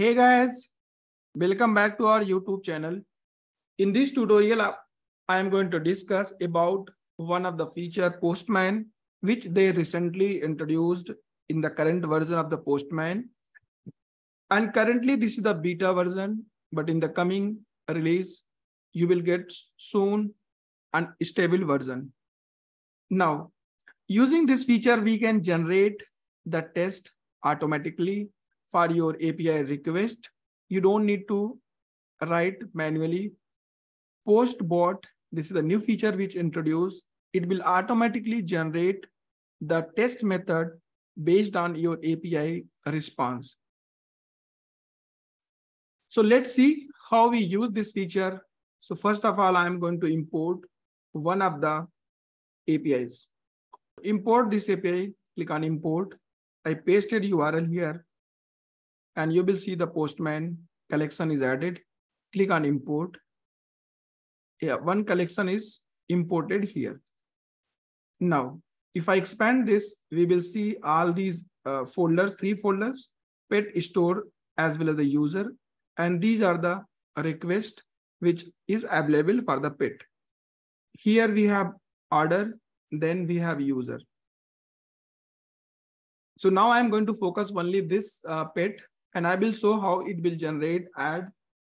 Hey guys, welcome back to our YouTube channel. In this tutorial, I am going to discuss about one of the feature Postman, which they recently introduced in the current version of the Postman. And currently this is the beta version, but in the coming release, you will get soon an stable version. Now, using this feature, we can generate the test automatically for your API request. You don't need to write manually. Postbot, this is a new feature which introduced. It will automatically generate the test method based on your API response. So let's see how we use this feature. So first of all, I'm going to import one of the APIs. Import this API, click on import. I pasted URL here and you will see the postman collection is added. Click on import. Yeah, one collection is imported here. Now, if I expand this, we will see all these uh, folders, three folders, pet store as well as the user. And these are the request which is available for the pet. Here we have order, then we have user. So now I'm going to focus only this uh, pet and I will show how it will generate add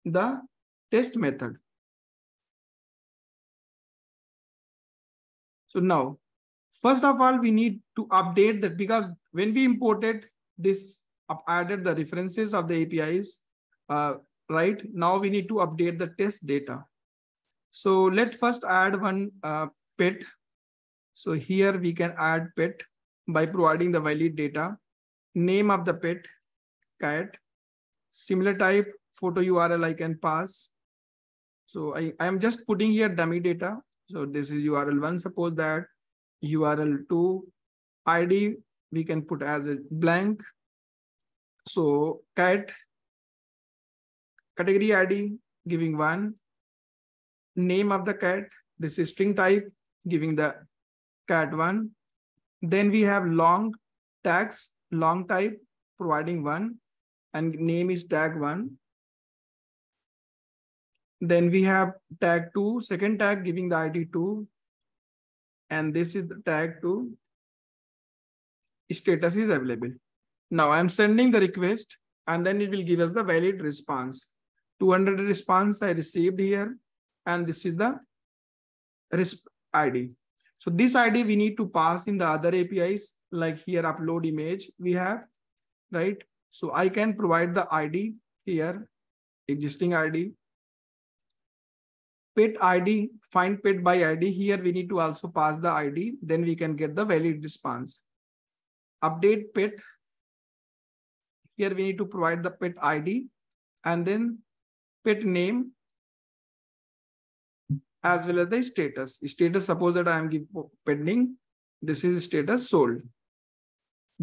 the test method. So now, first of all, we need to update that because when we imported this, added the references of the APIs, uh, right? Now we need to update the test data. So let first add one uh, pet. So here we can add pet by providing the valid data, name of the pet, cat, similar type, photo URL I can pass. So I, I am just putting here dummy data. So this is URL one, suppose that URL two, ID we can put as a blank. So cat, category ID giving one, name of the cat, this is string type giving the cat one, then we have long tags, long type, providing one, and name is tag one. Then we have tag two, second tag giving the ID two, and this is the tag two. Status is available. Now I'm sending the request, and then it will give us the valid response. 200 response I received here, and this is the resp ID. So this ID we need to pass in the other APIs, like here upload image we have, right? So I can provide the ID here, existing ID. Pet ID, find pet by ID. Here we need to also pass the ID, then we can get the valid response. Update pet. Here we need to provide the pet ID and then pet name as well as the status. Status, suppose that I am pending. This is status sold.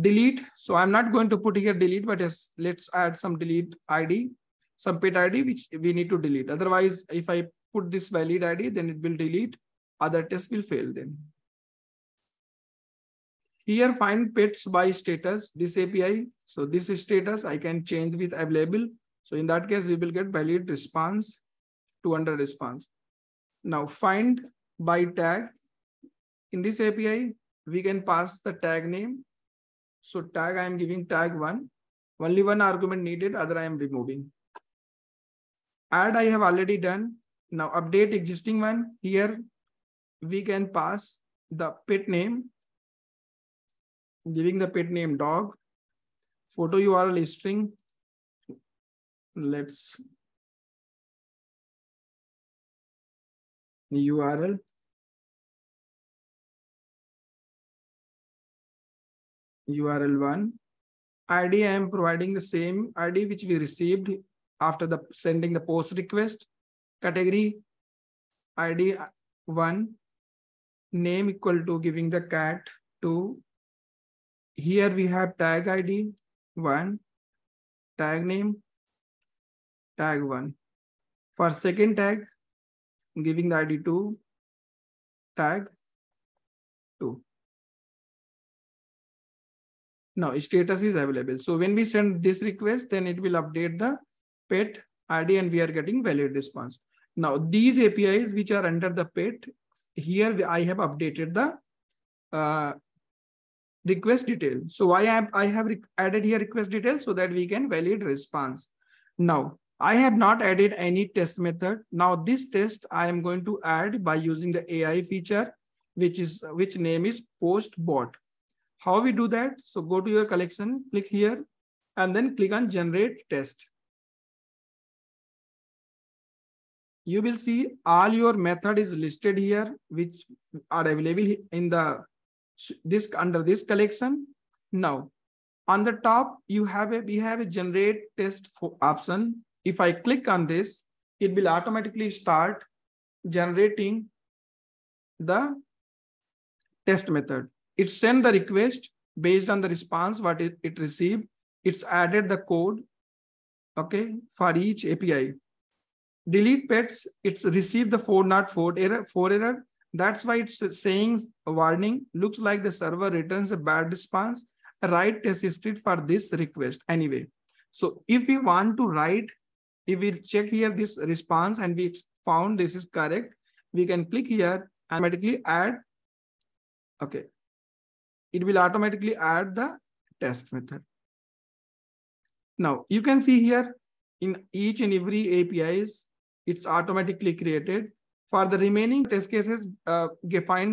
Delete. So I'm not going to put here delete, but yes, let's add some delete ID, some pet ID, which we need to delete. Otherwise, if I put this valid ID, then it will delete. Other tests will fail then. Here find pets by status, this API. So this is status I can change with available. So in that case, we will get valid response, 200 response. Now find by tag. In this API, we can pass the tag name. So tag, I am giving tag one. Only one argument needed, other I am removing. Add I have already done. Now update existing one. Here we can pass the pet name, giving the pet name dog. Photo URL string. Let's URL. URL1. ID, I am providing the same ID which we received after the sending the post request. Category ID 1. Name equal to giving the cat 2. Here we have tag ID 1. Tag name tag 1. For second tag, giving the ID to tag 2. Now status is available. So when we send this request, then it will update the pet ID and we are getting valid response. Now these APIs which are under the pet, here I have updated the uh, request detail. So I have I have added here request detail so that we can valid response. Now I have not added any test method. Now this test I am going to add by using the AI feature, which is which name is Postbot. How we do that? So go to your collection, click here, and then click on generate test. You will see all your method is listed here, which are available in the this under this collection. Now, on the top, you have a we have a generate test option if I click on this, it will automatically start generating the test method. It sent the request based on the response what it, it received. It's added the code, okay, for each API. Delete pets, it's received the 404 error, 4 error. That's why it's saying warning, looks like the server returns a bad response. Write test script for this request anyway. So if we want to write if we check here this response and we found this is correct, we can click here and automatically add. Okay. It will automatically add the test method. Now you can see here in each and every APIs, it's automatically created. For the remaining test cases, uh,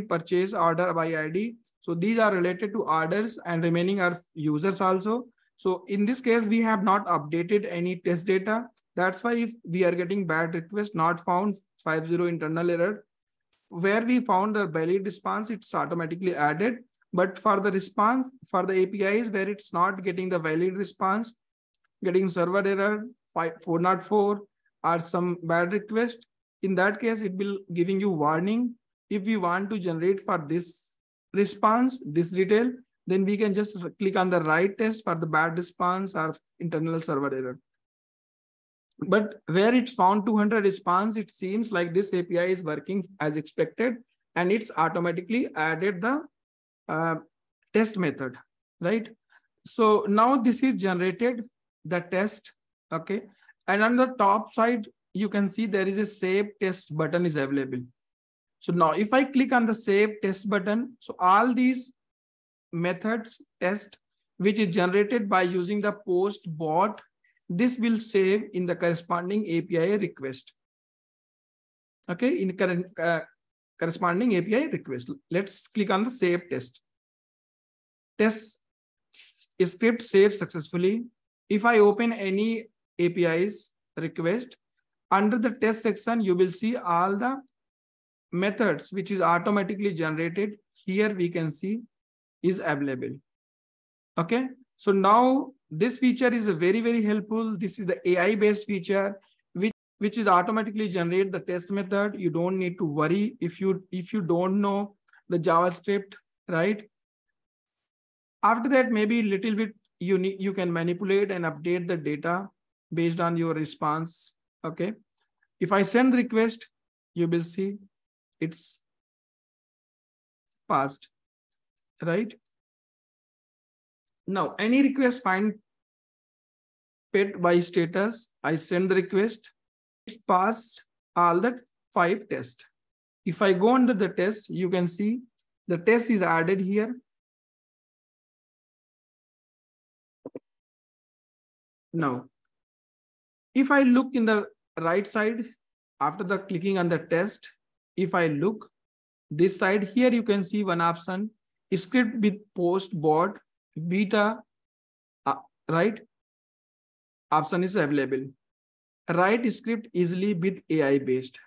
purchase order by ID. So these are related to orders and remaining are users also. So in this case, we have not updated any test data. That's why if we are getting bad request not found 50 internal error, where we found the valid response, it's automatically added. But for the response, for the APIs where it's not getting the valid response, getting server error 404 or some bad request, in that case, it will giving you warning. If we want to generate for this response, this detail, then we can just click on the right test for the bad response or internal server error. But where it's found 200 response, it seems like this API is working as expected and it's automatically added the uh, test method, right? So now this is generated the test, okay? And on the top side, you can see there is a save test button is available. So now if I click on the save test button, so all these methods test, which is generated by using the post bot this will save in the corresponding API request. Okay, in current uh, corresponding API request. Let's click on the save test. Test script saved successfully. If I open any APIs request, under the test section, you will see all the methods which is automatically generated. Here we can see is available. Okay, so now this feature is a very, very helpful. This is the AI based feature, which, is automatically generate the test method. You don't need to worry if you, if you don't know the JavaScript, right? After that, maybe a little bit you need, you can manipulate and update the data based on your response. Okay. If I send request, you will see it's passed, right? Now, any request find pet by status, I send the request. Passed all the five tests. If I go under the test, you can see the test is added here. Now, if I look in the right side, after the clicking on the test, if I look this side here, you can see one option, script with post bot beta, uh, right? Option is available. Write script easily with AI based.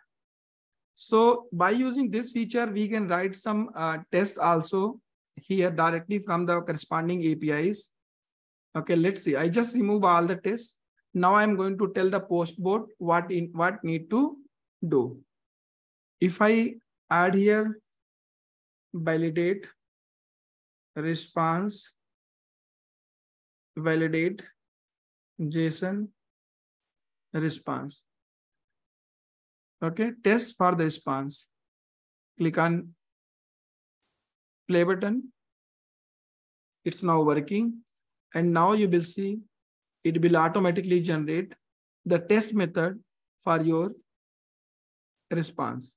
So by using this feature, we can write some uh, tests also here directly from the corresponding APIs. Okay, let's see. I just remove all the tests. Now I'm going to tell the Postbot what in what need to do. If I add here validate response validate JSON response. Okay, test for the response. Click on play button. It's now working. And now you will see it will automatically generate the test method for your response.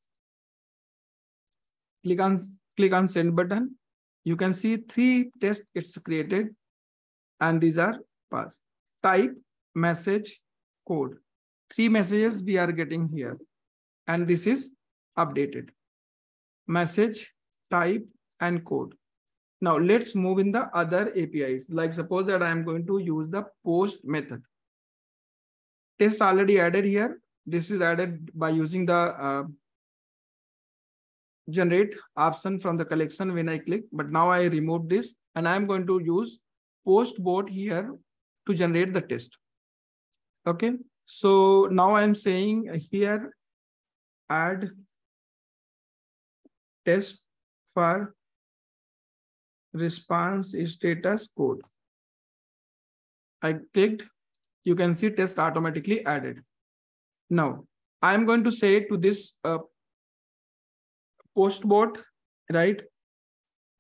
Click on, click on send button. You can see three tests it's created and these are passed. Type, message, code. Three messages we are getting here and this is updated. Message, type and code. Now let's move in the other APIs. Like suppose that I am going to use the post method. Test already added here. This is added by using the uh, generate option from the collection when I click. But now I remove this and I'm going to use Postbot here to generate the test. Okay. So now I'm saying here add test for response status code. I clicked, you can see test automatically added. Now, I'm going to say to this uh, post right?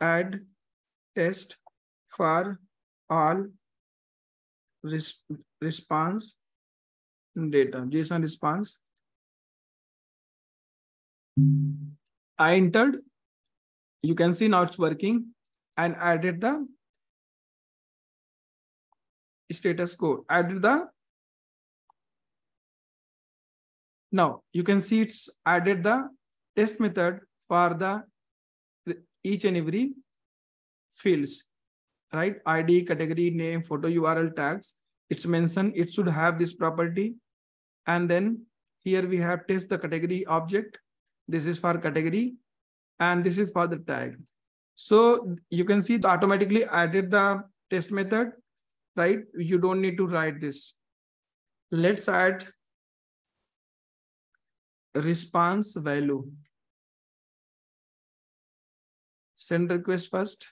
Add test for all res response data, JSON response. I entered. You can see now it's working and added the status code, added the now you can see it's added the test method for the each and every fields, right? ID, category, name, photo URL tags. It's mentioned it should have this property. And then here we have test the category object. This is for category and this is for the tag. So you can see it automatically added the test method, right? You don't need to write this. Let's add response value. Send request first.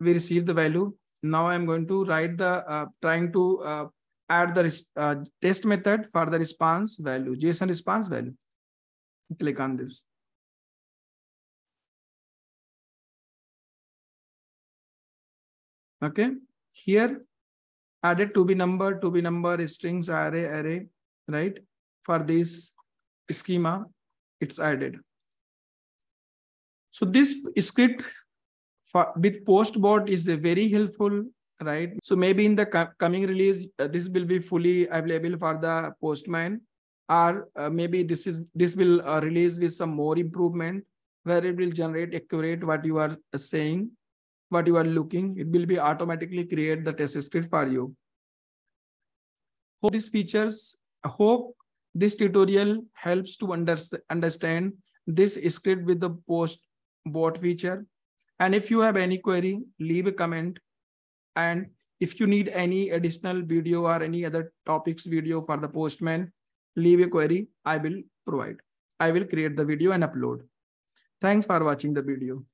We receive the value. Now I'm going to write the, uh, trying to uh, add the uh, test method for the response value, JSON response value. Click on this. Okay. Here added to be number, to be number, strings, array, array, right? For this schema, it's added. So this script for, with postbot is very helpful, right? So maybe in the coming release, uh, this will be fully available for the postman or uh, maybe this is this will uh, release with some more improvement where it will generate accurate what you are saying what you are looking, it will be automatically create the test script for you. Hope these features, hope this tutorial helps to under, understand this script with the post bot feature. And if you have any query, leave a comment. And if you need any additional video or any other topics video for the postman, leave a query, I will provide. I will create the video and upload. Thanks for watching the video.